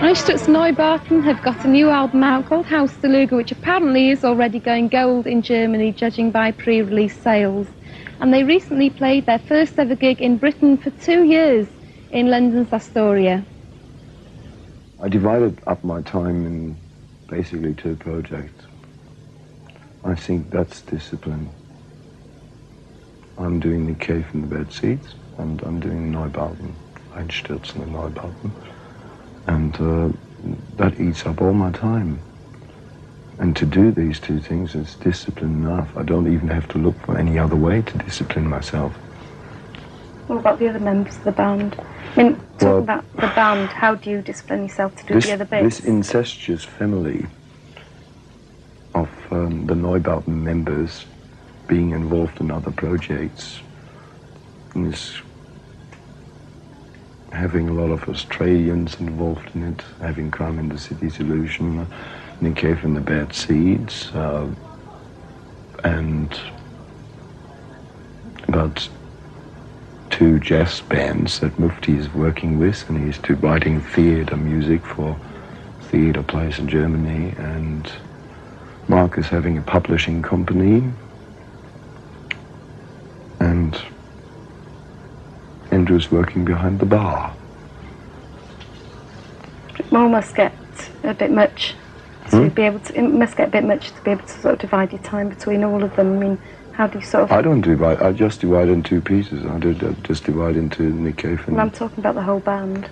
Einstürzende Neubauten have got a new album out called der Lüge, which apparently is already going gold in Germany, judging by pre-release sales. And they recently played their first ever gig in Britain for two years in London's Astoria. I divided up my time in basically two projects. I think that's discipline. I'm doing the Cave and the Bad Seeds, and I'm doing Neubauten, Einstürzende Neubauten. And uh, that eats up all my time. And to do these two things is discipline enough. I don't even have to look for any other way to discipline myself. What about the other members of the band? I mean, talking Well- about the band, how do you discipline yourself to do This, the other bits? this incestuous family of um, the Neubauten members being involved in other projects is having a lot of Australians involved in it, having Crime in the City Solution, Nick Cave and the Bad Seeds, uh, and about two jazz bands that Mufti is working with, and he's to writing theatre music for theatre plays in Germany, and Mark is having a publishing company, and Andrew's working behind the bar. It must get a bit much to Hmm? be able to. It must get a bit much to be able to sort of divide your time between all of them. I mean, how do you sort of? I don't divide. I just divide in two pieces. I did uh, just divide into Nick Cave and. Well, I'm talking about the whole band.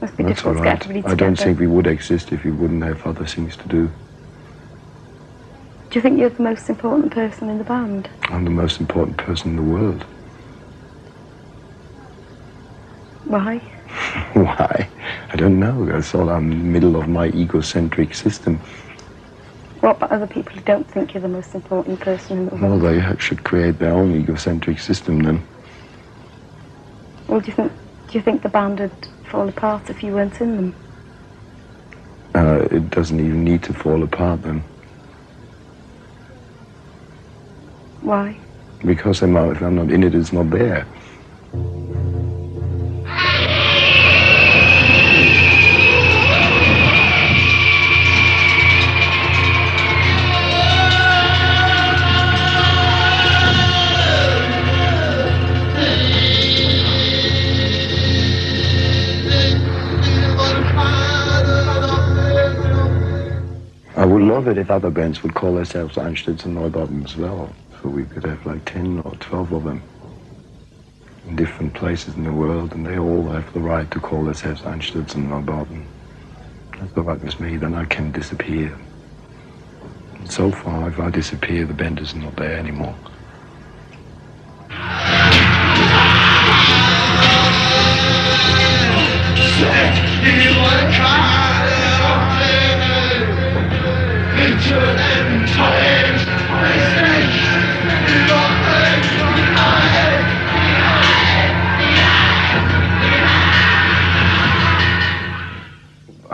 Must be That's all difficult to get everybody I don't think we would exist if we wouldn't have other things to do. Do you think you're the most important person in the band? I'm the most important person in the world. Why? Why? I don't know. That's all. I'm in the middle of my egocentric system. What about other people who don't think you're the most important person in the world? Well, they should create their own egocentric system then. Well, do you think do you think the band would fall apart if you weren't in them? Uh, it doesn't even need to fall apart then. Why? Because I'm not, if I'm not in it, it's not there. Love it if other bands would call themselves Einstürzende Neubauten as well. So we could have like 10 or 12 of them in different places in the world, and they all have the right to call themselves Einstürzende Neubauten. That's all right with me, then I can disappear. So far, if I disappear, the band is not there anymore.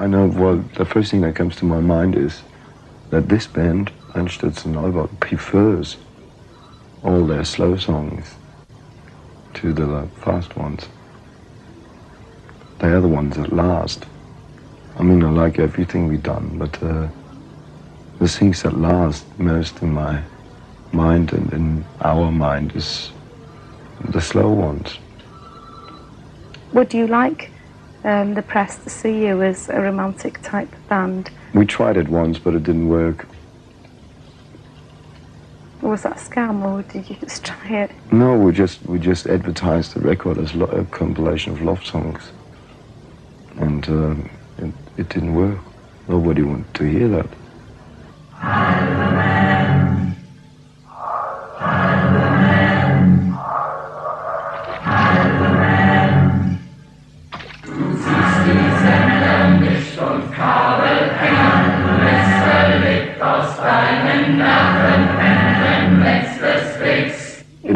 I know, well, the first thing that comes to my mind is that this band, Einstürzende Neubauten, prefers all their slow songs to the fast ones. They are the ones that last. I mean, I like everything we've done, but uh, the things that last most in my mind and in our mind is the slow ones. What do you like um, the press to see you as a romantic type band? We tried it once, but it didn't work. Or was that a scam, or did you just try it? No, we just we just advertised the record as lo- a compilation of love songs, and uh, it, it didn't work. Nobody wanted to hear that.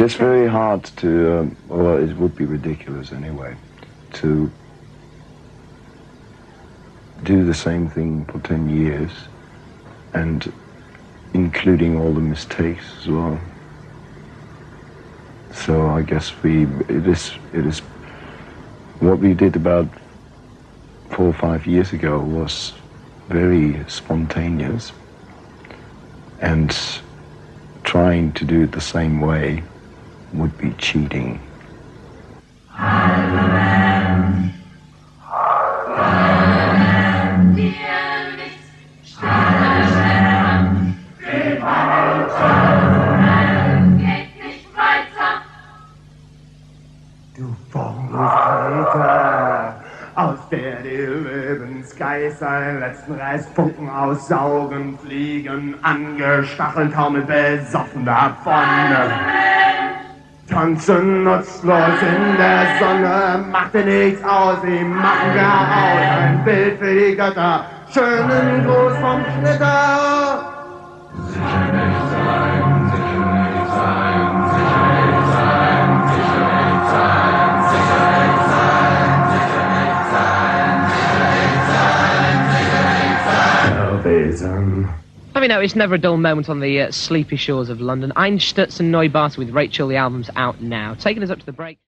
It is very hard to, um, well, it would be ridiculous anyway, to do the same thing for 10 years and including all the mistakes as well. So I guess we, it is, it is, what we did about four or five years ago was very spontaneous and trying to do it the same way would be cheating. Du Formlospeter, aus der die Lebensgeißel letzten Restfunken aussaugen, fliegen, angestachelt, taumel besoffen davon. Tanzen nutzlos in der Sonne, machte nichts aus, ihm machen wir aus ein Bild für die Götter. Schönen Gruß vom Schnitter. Sicher nicht sein, sicher nicht sein, sicher nicht sein, sicher nicht sein, sicher nicht sein, sicher nicht sein, sicher nicht sein, sicher nicht sein. Irrwism. Have you noticed never a dull moment on the uh, sleepy shores of London? Einstürzende Neubauten with Rachel. The album's out now. Taking us up to the break.